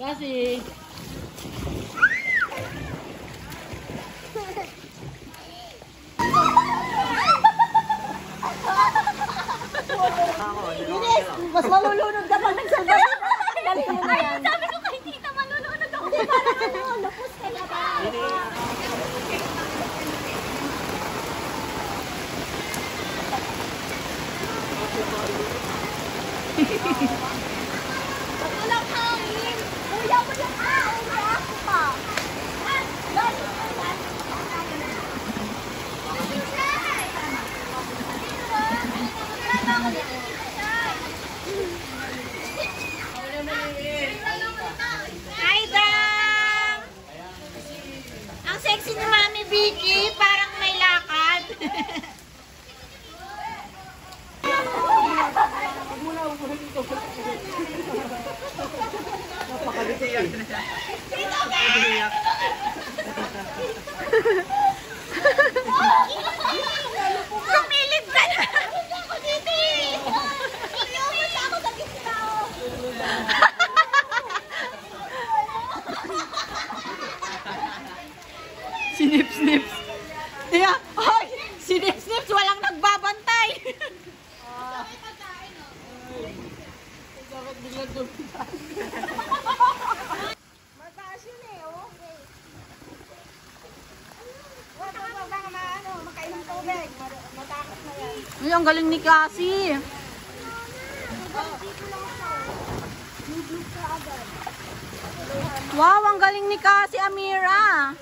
Kasi, mas malulunod ka pag nagsalbay. Galing mo na yan. Sabi ko kay tita, malulunod ako. Hindi, parang ano, lupos ka na ba? Ba't walang hangin? Kuya mo yung tao, may ako pa. Ah, galing mo yan. Hi, Dang! Ang sexy ni Mami Vicky, parang may lakad. Sumilip ang galing ni Cassie. Wow, ang galing ni Cassie, Amira.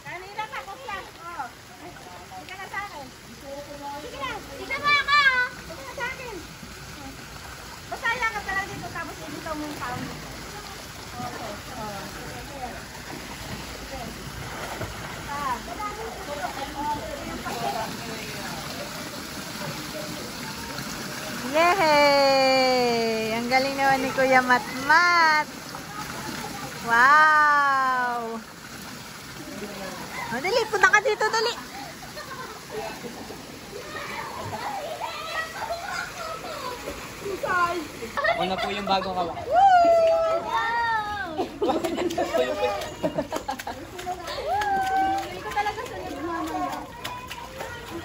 Kanina tapos lang. Oh. Sige na sa akin. Sige na. Sige ba ako? Sige na sa akin. Basta ilangat ka lang dito tapos ibitaw mo yung pao mo. Okay. Oh. Sige, sige. Sige. Ah. Yay! Ang galing naman ni Kuya Matmat. Wow! Oh, dali, punta ka dito, dali. ako na po yung bagong kawak. Hindi ko talaga sunod mama.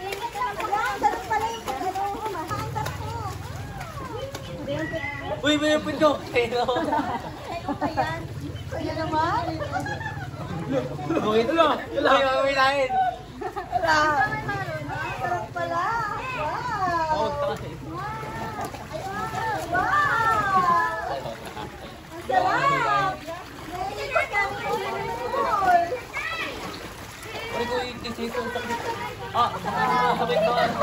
Ingat ka lang pala. Ang sarap pala yung ano ko. Ang sarap ko. Uy, may upin ko! Pero, Sa'yo ba yan? Kaya naman? okay ito lang. Wala yung maminahin. Wala. Sarap pala. Wow! Oo, tayo. Wow! Ang sarap! Naiingat ka mo Ano ko yung tisay ko sa Ah, ah, sabay ko. Ah,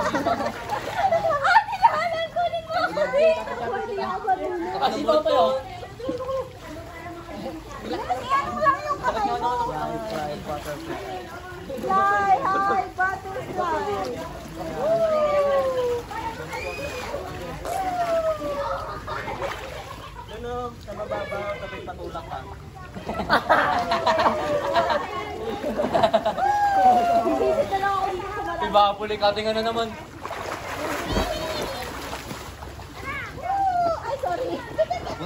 kailangan kunin mo ako dito. Hindi ako Nakasito tayo. Lasiyan mo lang yung kamay mo. Fly high butterfly. Ano, sa mababa, sabay patulak ka. Visit na lang ako dito sa marami. Diba, puli cutting ano naman. Ay, sorry.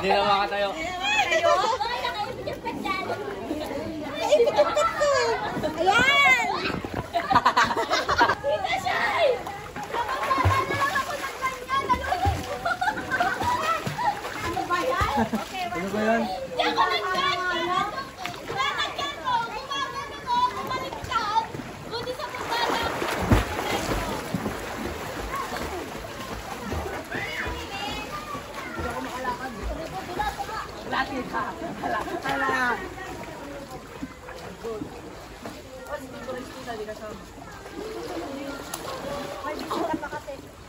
Hindi na makatayo. Kayo? Ay, pikit ko. Ayan! Kita siya! Okay, ano ba yan? Diyan ko nag-catch!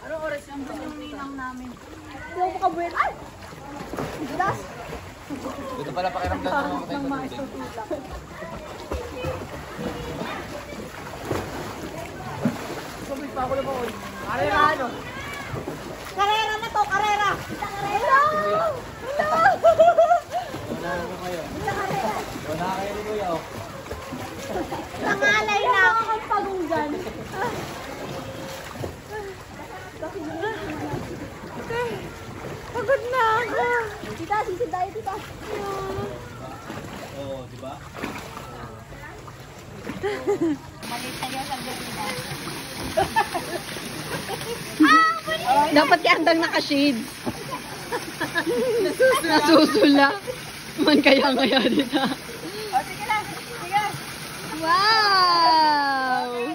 Ano oras yung doon namin? Hindi ako makabuhin. Ay! Gilas! Pala pakiramdam ng tayo sa tubig. Sabit ako na ba? Karera! Ano? Karera na to! Karera! Karera! Hello! Hello! Na kayo. Wala kayo ni Kuya. oh. Nangalay na! Pagunggan. Pagod na ako! Tita, sisid tayo, tita. Oo, di ba? Malit na yan sa gatina. Dapat kaya handang naka-shades. Nasusula. Man kaya kaya dito. O, sige lang. Sige. Wow!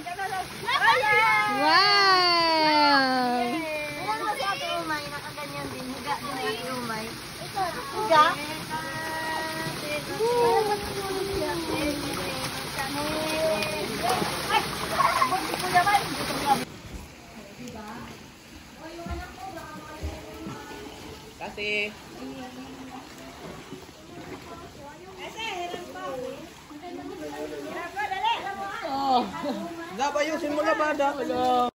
Wow! Ilang kasi ate umay, nakaganyan din. Higa din umay. Naman. Kasi, dapat ayusin mo labada. Wala. Wow,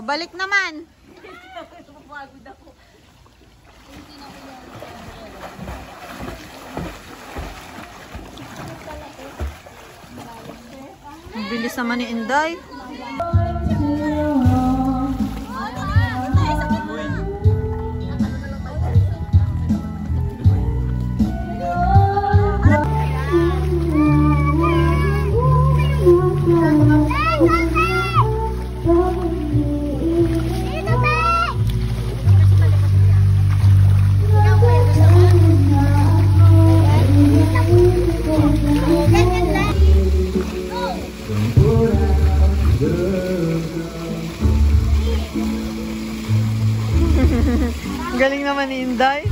Balik naman. Ang bilis naman ni Inday. Naman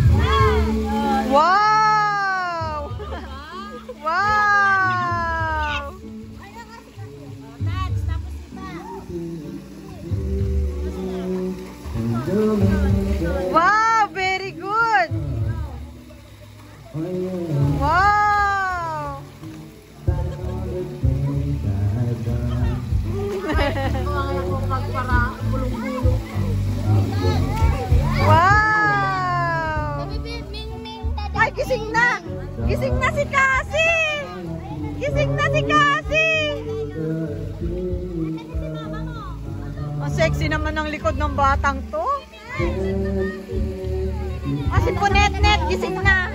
sexy naman ng likod ng batang to. Ah, si Punet-net, gising na.